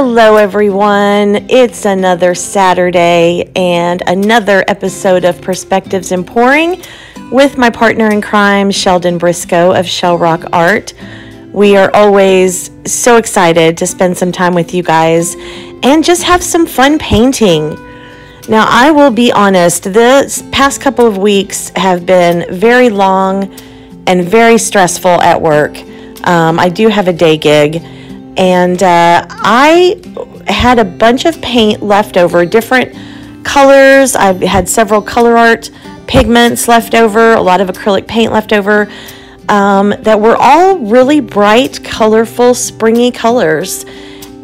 Hello, everyone. It's another Saturday and another episode of Perspectives and Pouring with my partner in crime, Sheldon Briscoe of Shell Rock Art. We are always so excited to spend some time with you guys and just have some fun painting. Now, I will be honest, the past couple of weeks have been very long and very stressful at work. Um, I do have a day gig and uh, I had a bunch of paint left over, different colors. I had several ColourArte pigments left over, a lot of acrylic paint left over um, that were all really bright, colorful, springy colors.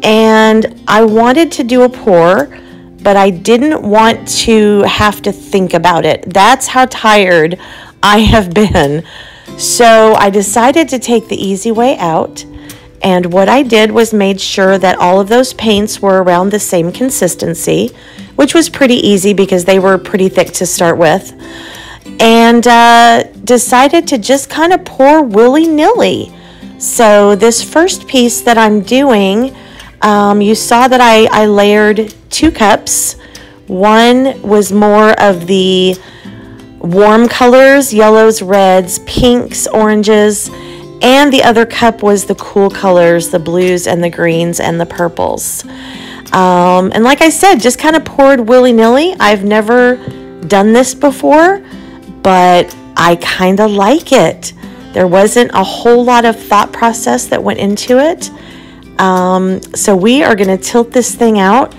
And I wanted to do a pour, but I didn't want to have to think about it. That's how tired I have been. So I decided to take the easy way out and what I did was made sure that all of those paints were around the same consistency, which was pretty easy because they were pretty thick to start with. And uh, decided to just kind of pour willy nilly. So, this first piece that I'm doing, um, you saw that I, I layered two cups. One was more of the warm colors yellows, reds, pinks, oranges and the other cup was the cool colors, the blues and the greens and the purples. Um, and like I said, just kind of poured willy nilly. I've never done this before, but I kind of like it. There wasn't a whole lot of thought process that went into it. Um, so we are going to tilt this thing out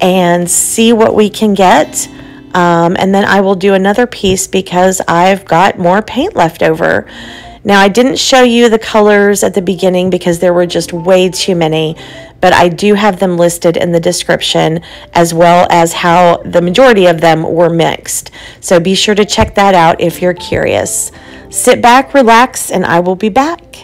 and see what we can get. Um, and then I will do another piece because I've got more paint left over. Now, I didn't show you the colors at the beginning because there were just way too many, but I do have them listed in the description as well as how the majority of them were mixed. So be sure to check that out if you're curious. Sit back, relax, and I will be back.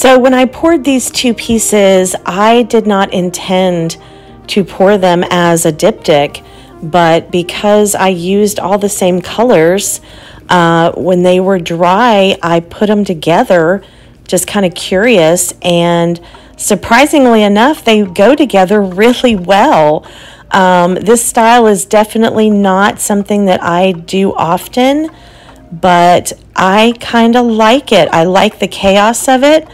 So when I poured these two pieces, I did not intend to pour them as a diptych, but because I used all the same colors, uh, when they were dry, I put them together, just kind of curious, and surprisingly enough, they go together really well. Um, this style is definitely not something that I do often, but I kind of like it. I like the chaos of it.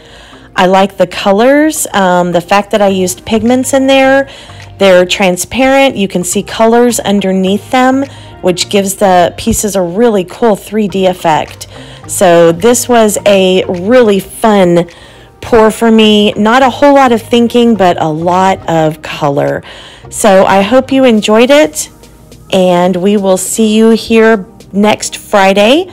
I like the colors, um, the fact that I used pigments in there. They're transparent. You can see colors underneath them, which gives the pieces a really cool 3D effect. So this was a really fun pour for me. Not a whole lot of thinking, but a lot of color. So I hope you enjoyed it, and we will see you here next Friday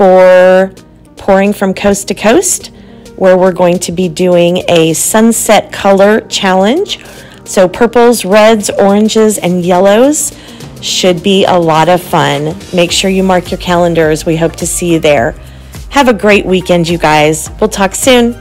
for pouring from coast to coast, where we're going to be doing a sunset color challenge. So, purples, reds, oranges, and yellows should be a lot of fun. Make sure you mark your calendars. We hope to see you there. Have a great weekend, you guys. We'll talk soon.